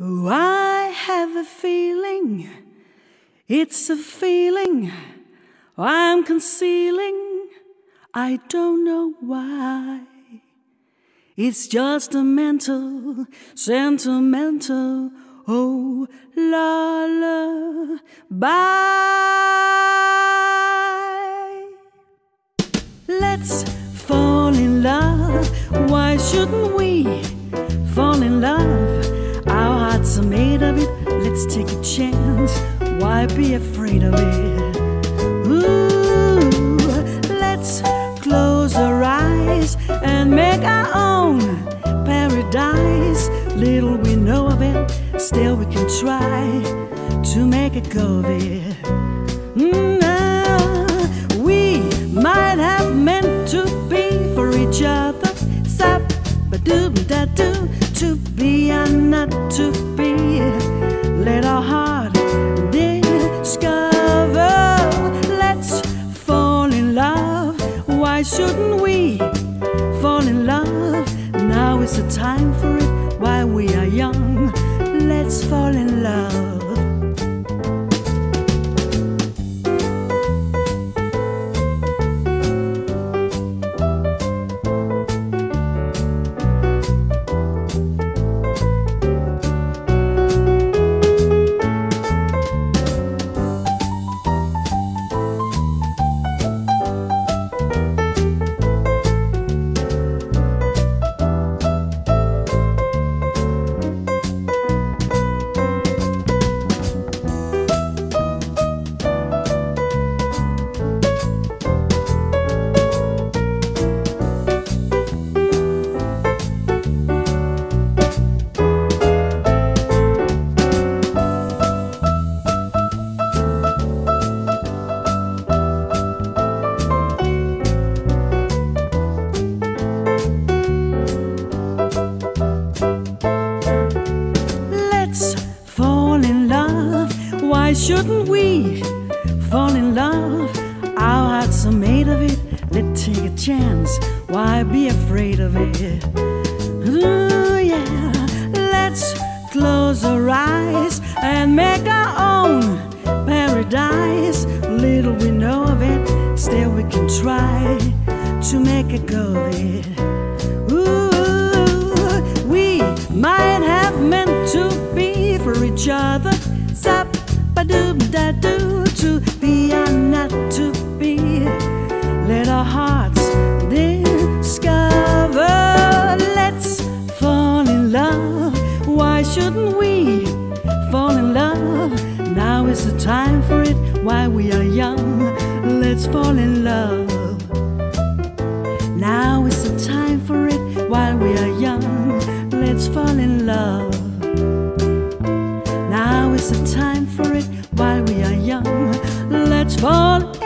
Oh, I have a feeling, it's a feeling I'm concealing. I don't know why. It's just a mental, sentimental, oh la la bye. Let's fall in love. Why shouldn't we fall in love? Take a chance. Why be afraid of it? Ooh, let's close our eyes and make our own paradise. Little we know of it, still we can try to make a go of it. Mm, ah, da doo, to be and not to be. Let our heart Shouldn't we fall in love? Our hearts are made of it. Let's take a chance. Why be afraid of it? Ooh, yeah. Let's close our eyes and make our own paradise. Little we know of it, still we can try to make a go of it. should I do to be and not to be? Let our hearts discover. Let's fall in love. Why shouldn't we fall in love? Now is the time for it while we are young. Let's fall in love. Now birds fall